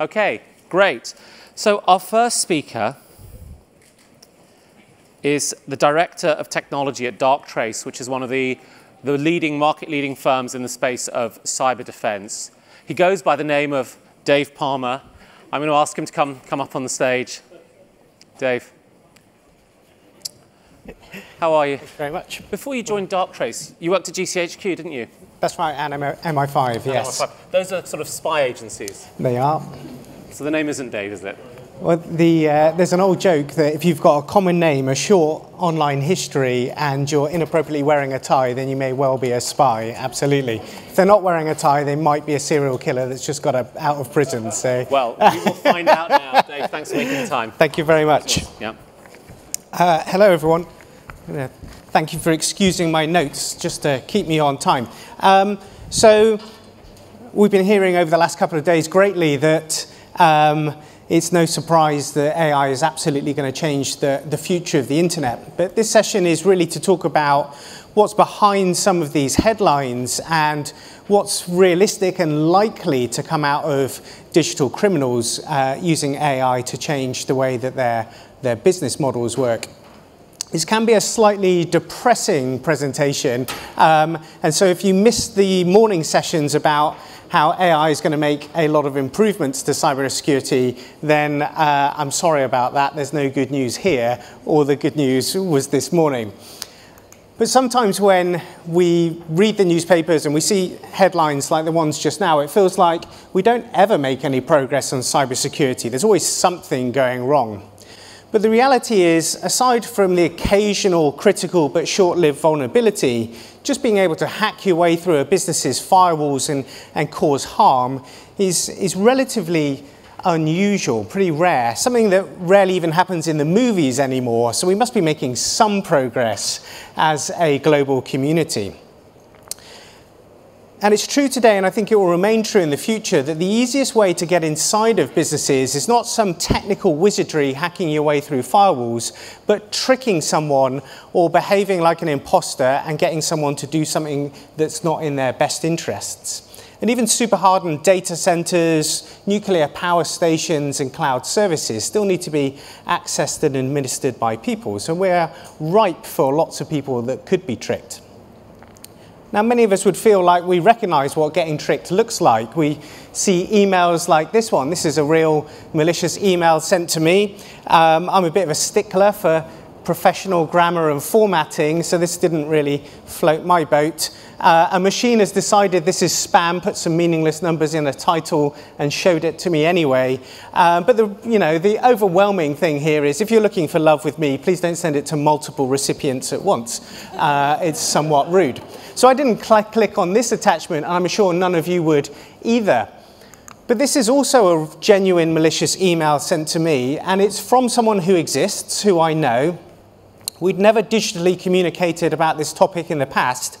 Okay, great. So our first speaker is the Director of Technology at Darktrace, which is one of the, the leading, market-leading firms in the space of cyber defense. He goes by the name of Dave Palmer. I'm going to ask him to come, come up on the stage. Dave. How are you? Thank you very much. Before you joined Darktrace, you worked at GCHQ, didn't you? That's right, and MI5, yes. Those are sort of spy agencies. They are. So the name isn't Dave, is it? Well, the, uh, there's an old joke that if you've got a common name, a short online history, and you're inappropriately wearing a tie, then you may well be a spy. Absolutely. If they're not wearing a tie, they might be a serial killer that's just got a, out of prison. So. Well, we will find out now. Dave, thanks for making the time. Thank you very much. Yeah. Uh, hello, everyone. Thank you for excusing my notes, just to keep me on time. Um, so, we've been hearing over the last couple of days greatly that. Um, it's no surprise that AI is absolutely going to change the, the future of the internet. But this session is really to talk about what's behind some of these headlines and what's realistic and likely to come out of digital criminals uh, using AI to change the way that their, their business models work. This can be a slightly depressing presentation. Um, and so if you missed the morning sessions about how AI is going to make a lot of improvements to cybersecurity, then uh, I'm sorry about that. There's no good news here. All the good news was this morning. But sometimes when we read the newspapers and we see headlines like the ones just now, it feels like we don't ever make any progress on cybersecurity. There's always something going wrong. But the reality is, aside from the occasional critical but short-lived vulnerability, just being able to hack your way through a business's firewalls and, and cause harm is, is relatively unusual, pretty rare, something that rarely even happens in the movies anymore. So we must be making some progress as a global community. And it's true today, and I think it will remain true in the future, that the easiest way to get inside of businesses is not some technical wizardry hacking your way through firewalls, but tricking someone or behaving like an imposter and getting someone to do something that's not in their best interests. And even super hardened data centers, nuclear power stations, and cloud services still need to be accessed and administered by people. So we're ripe for lots of people that could be tricked. Now, many of us would feel like we recognize what getting tricked looks like. We see emails like this one. This is a real malicious email sent to me. Um, I'm a bit of a stickler for professional grammar and formatting, so this didn't really float my boat. Uh, a machine has decided this is spam, put some meaningless numbers in the title, and showed it to me anyway. Uh, but the, you know, the overwhelming thing here is if you're looking for love with me, please don't send it to multiple recipients at once. Uh, it's somewhat rude. So I didn't cl click on this attachment, and I'm sure none of you would either. But this is also a genuine malicious email sent to me, and it's from someone who exists, who I know. We'd never digitally communicated about this topic in the past,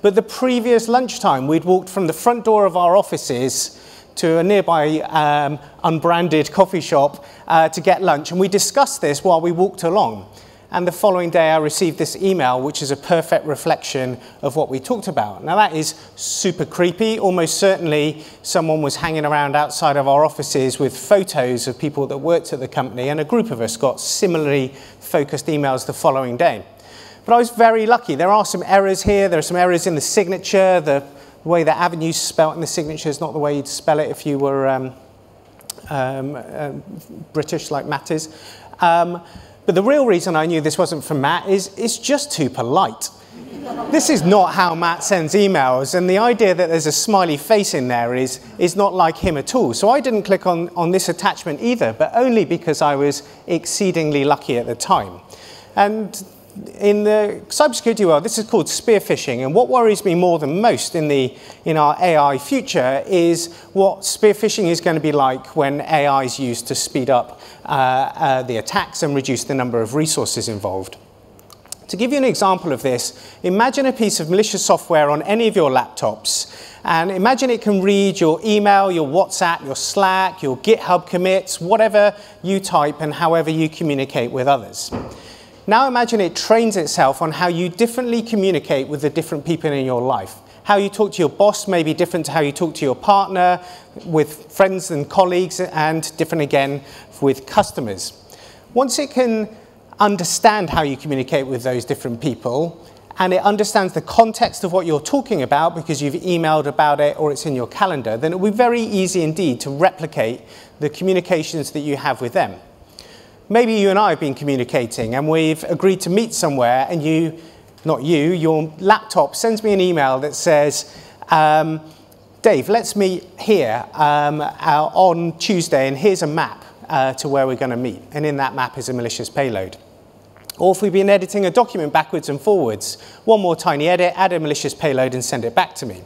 but the previous lunchtime, we'd walked from the front door of our offices to a nearby um, unbranded coffee shop uh, to get lunch, and we discussed this while we walked along. And the following day, I received this email, which is a perfect reflection of what we talked about. Now, that is super creepy. Almost certainly, someone was hanging around outside of our offices with photos of people that worked at the company, and a group of us got similarly focused emails the following day. But I was very lucky. There are some errors here. There are some errors in the signature. The way that avenue's spelt in the signature is not the way you'd spell it if you were um, um, uh, British, like Matt is. Um, but the real reason I knew this wasn't from Matt is it's just too polite. this is not how Matt sends emails, and the idea that there's a smiley face in there is, is not like him at all. So I didn't click on, on this attachment either, but only because I was exceedingly lucky at the time. And in the cybersecurity world, this is called spear phishing. And what worries me more than most in, the, in our AI future is what spear phishing is going to be like when AI is used to speed up uh, uh, the attacks and reduce the number of resources involved. To give you an example of this, imagine a piece of malicious software on any of your laptops and imagine it can read your email, your WhatsApp, your Slack, your GitHub commits, whatever you type and however you communicate with others. Now imagine it trains itself on how you differently communicate with the different people in your life. How you talk to your boss may be different to how you talk to your partner, with friends and colleagues, and different again with customers. Once it can understand how you communicate with those different people, and it understands the context of what you're talking about because you've emailed about it or it's in your calendar, then it will be very easy indeed to replicate the communications that you have with them. Maybe you and I have been communicating and we've agreed to meet somewhere and you, not you, your laptop sends me an email that says, um, Dave, let's meet here um, uh, on Tuesday and here's a map uh, to where we're going to meet. And in that map is a malicious payload. Or if we've been editing a document backwards and forwards, one more tiny edit, add a malicious payload and send it back to me.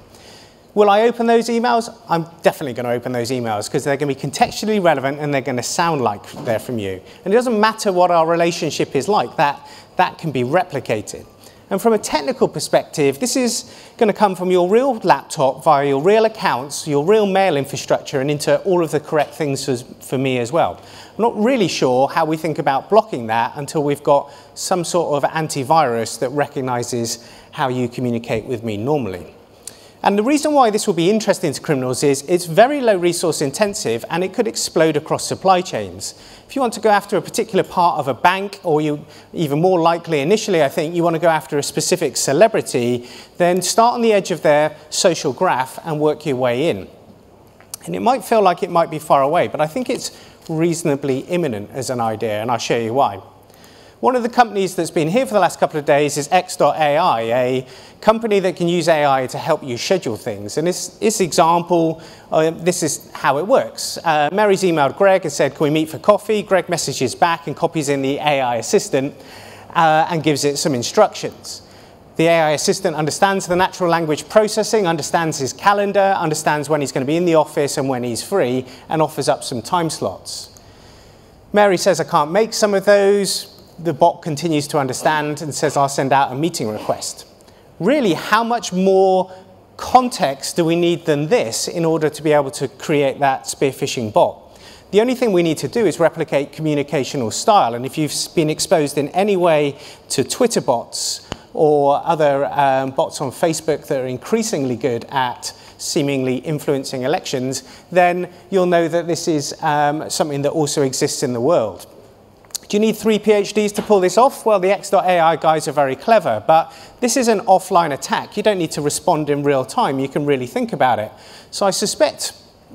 Will I open those emails? I'm definitely going to open those emails because they're going to be contextually relevant and they're going to sound like they're from you. And it doesn't matter what our relationship is like, that, that can be replicated. And from a technical perspective, this is going to come from your real laptop via your real accounts, your real mail infrastructure, and into all of the correct things for, for me as well. I'm not really sure how we think about blocking that until we've got some sort of antivirus that recognizes how you communicate with me normally. And the reason why this will be interesting to criminals is it's very low resource intensive and it could explode across supply chains. If you want to go after a particular part of a bank, or you, even more likely initially, I think, you want to go after a specific celebrity, then start on the edge of their social graph and work your way in. And it might feel like it might be far away, but I think it's reasonably imminent as an idea, and I'll show you why. One of the companies that's been here for the last couple of days is X.AI, a company that can use AI to help you schedule things. And this, this example, uh, this is how it works. Uh, Mary's emailed Greg and said, can we meet for coffee? Greg messages back and copies in the AI assistant uh, and gives it some instructions. The AI assistant understands the natural language processing, understands his calendar, understands when he's going to be in the office and when he's free, and offers up some time slots. Mary says, I can't make some of those the bot continues to understand and says, I'll send out a meeting request. Really, how much more context do we need than this in order to be able to create that spear phishing bot? The only thing we need to do is replicate communicational style. And if you've been exposed in any way to Twitter bots or other um, bots on Facebook that are increasingly good at seemingly influencing elections, then you'll know that this is um, something that also exists in the world. Do you need three PhDs to pull this off? Well, the X.AI guys are very clever, but this is an offline attack. You don't need to respond in real time. You can really think about it. So I suspect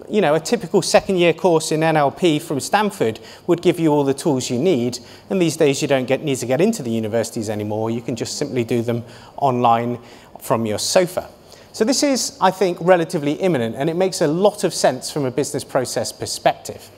you know, a typical second year course in NLP from Stanford would give you all the tools you need. And these days you don't get, need to get into the universities anymore. You can just simply do them online from your sofa. So this is, I think, relatively imminent, and it makes a lot of sense from a business process perspective.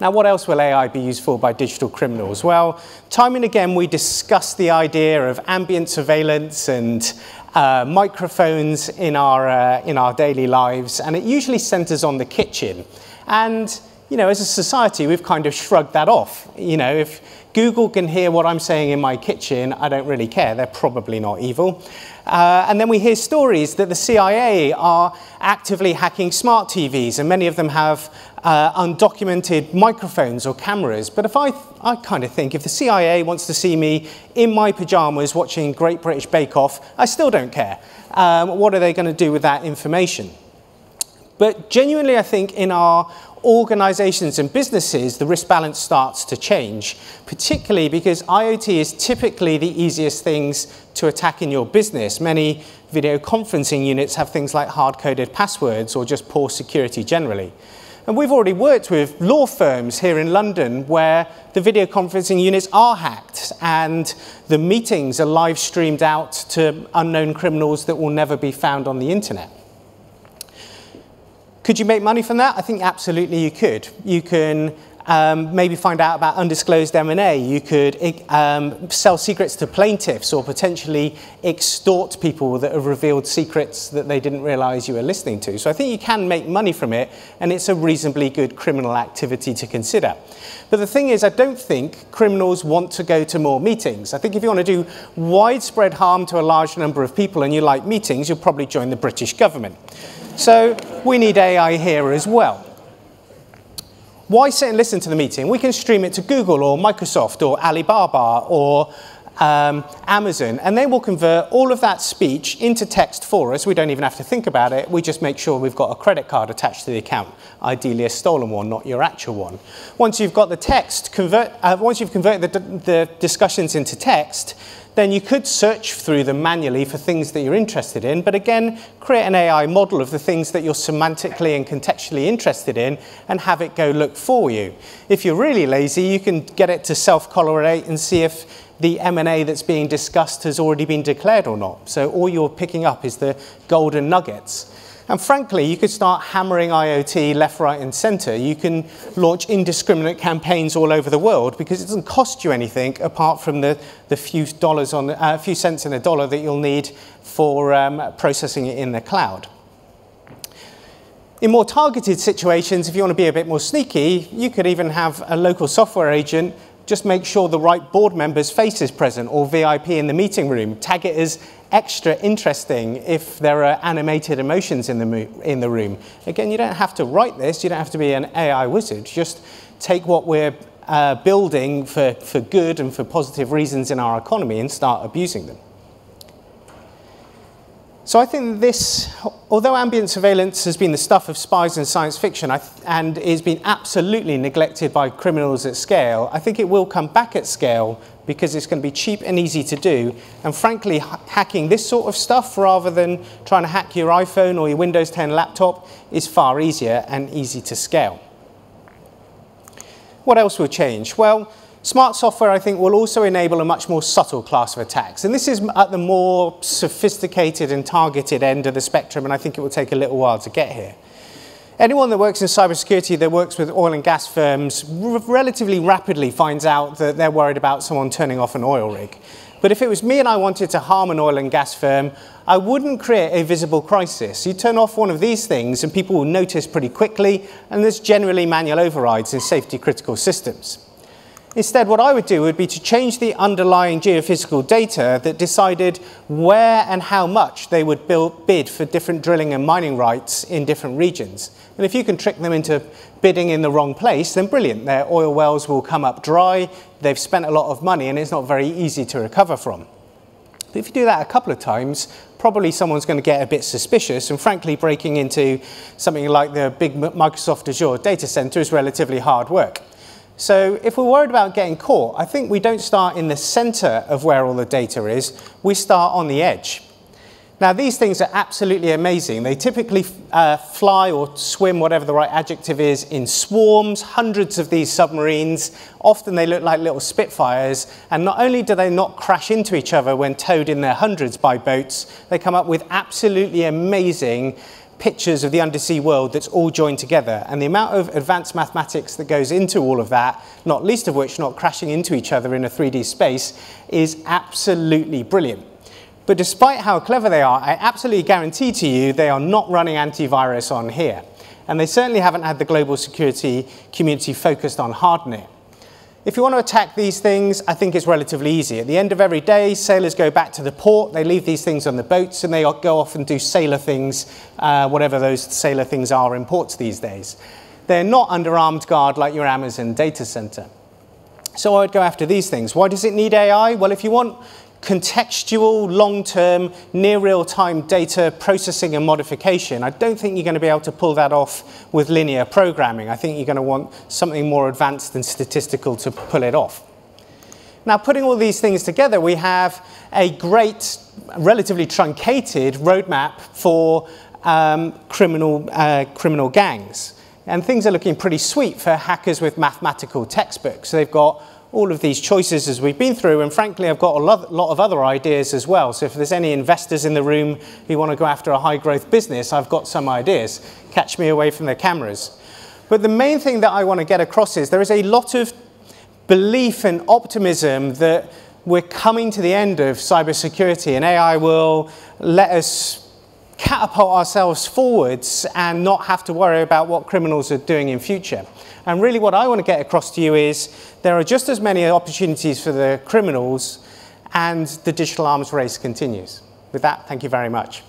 Now, what else will AI be used for by digital criminals? Well, time and again, we discuss the idea of ambient surveillance and uh, microphones in our, uh, in our daily lives, and it usually centers on the kitchen. And, you know, as a society, we've kind of shrugged that off. You know, if Google can hear what I'm saying in my kitchen, I don't really care. They're probably not evil. Uh, and then we hear stories that the CIA are actively hacking smart TVs, and many of them have uh, undocumented microphones or cameras. But if I, I kind of think if the CIA wants to see me in my pajamas watching Great British Bake Off, I still don't care. Um, what are they going to do with that information? But genuinely, I think in our organizations and businesses, the risk balance starts to change, particularly because IoT is typically the easiest things to attack in your business. Many video conferencing units have things like hard-coded passwords or just poor security generally. And we've already worked with law firms here in London where the video conferencing units are hacked and the meetings are live streamed out to unknown criminals that will never be found on the internet. Could you make money from that? I think absolutely you could. You can um, maybe find out about undisclosed M&A. You could um, sell secrets to plaintiffs or potentially extort people that have revealed secrets that they didn't realize you were listening to. So I think you can make money from it, and it's a reasonably good criminal activity to consider. But the thing is, I don't think criminals want to go to more meetings. I think if you want to do widespread harm to a large number of people and you like meetings, you'll probably join the British government. So we need AI here as well. Why sit and listen to the meeting? We can stream it to Google or Microsoft or Alibaba or um, Amazon, and they will convert all of that speech into text for us. We don't even have to think about it. We just make sure we've got a credit card attached to the account, ideally a stolen one, not your actual one. Once you've got the text, convert, uh, once you've converted the, the discussions into text, then you could search through them manually for things that you're interested in, but again, create an AI model of the things that you're semantically and contextually interested in and have it go look for you. If you're really lazy, you can get it to self-correlate and see if the M&A that's being discussed has already been declared or not. So all you're picking up is the golden nuggets. And frankly, you could start hammering IoT left, right, and center. You can launch indiscriminate campaigns all over the world because it doesn't cost you anything apart from the, the few dollars on a uh, few cents in a dollar that you'll need for um, processing it in the cloud. In more targeted situations, if you want to be a bit more sneaky, you could even have a local software agent just make sure the right board member's face is present or VIP in the meeting room. Tag it as extra interesting if there are animated emotions in the, in the room. Again, you don't have to write this, you don't have to be an AI wizard. Just take what we're uh, building for, for good and for positive reasons in our economy and start abusing them. So I think this, although ambient surveillance has been the stuff of spies and science fiction and is being absolutely neglected by criminals at scale, I think it will come back at scale because it's going to be cheap and easy to do. And frankly, hacking this sort of stuff rather than trying to hack your iPhone or your Windows 10 laptop is far easier and easy to scale. What else will change? Well, Smart software, I think, will also enable a much more subtle class of attacks. And this is at the more sophisticated and targeted end of the spectrum, and I think it will take a little while to get here. Anyone that works in cybersecurity that works with oil and gas firms relatively rapidly finds out that they're worried about someone turning off an oil rig. But if it was me and I wanted to harm an oil and gas firm, I wouldn't create a visible crisis. You turn off one of these things and people will notice pretty quickly, and there's generally manual overrides in safety critical systems. Instead, what I would do would be to change the underlying geophysical data that decided where and how much they would build, bid for different drilling and mining rights in different regions. And if you can trick them into bidding in the wrong place, then brilliant. Their oil wells will come up dry, they've spent a lot of money, and it's not very easy to recover from. But if you do that a couple of times, probably someone's going to get a bit suspicious, and frankly, breaking into something like the big Microsoft Azure data center is relatively hard work. So if we're worried about getting caught, I think we don't start in the center of where all the data is, we start on the edge. Now, these things are absolutely amazing. They typically uh, fly or swim, whatever the right adjective is, in swarms, hundreds of these submarines. Often they look like little Spitfires. And not only do they not crash into each other when towed in their hundreds by boats, they come up with absolutely amazing pictures of the undersea world that's all joined together. And the amount of advanced mathematics that goes into all of that, not least of which not crashing into each other in a 3D space, is absolutely brilliant. But despite how clever they are, I absolutely guarantee to you they are not running antivirus on here. And they certainly haven't had the global security community focused on hardening. If you want to attack these things, I think it's relatively easy. At the end of every day, sailors go back to the port, they leave these things on the boats, and they go off and do sailor things, uh, whatever those sailor things are in ports these days. They're not under armed guard like your Amazon data center. So I would go after these things. Why does it need AI? Well, if you want contextual, long-term, near real-time data processing and modification, I don't think you're going to be able to pull that off with linear programming. I think you're going to want something more advanced than statistical to pull it off. Now, putting all these things together, we have a great, relatively truncated roadmap for um, criminal, uh, criminal gangs. And things are looking pretty sweet for hackers with mathematical textbooks. So they've got all of these choices as we've been through, and frankly, I've got a lot of other ideas as well. So if there's any investors in the room who want to go after a high growth business, I've got some ideas. Catch me away from the cameras. But the main thing that I want to get across is there is a lot of belief and optimism that we're coming to the end of cybersecurity and AI will let us catapult ourselves forwards and not have to worry about what criminals are doing in future. And really what I want to get across to you is there are just as many opportunities for the criminals and the digital arms race continues. With that, thank you very much.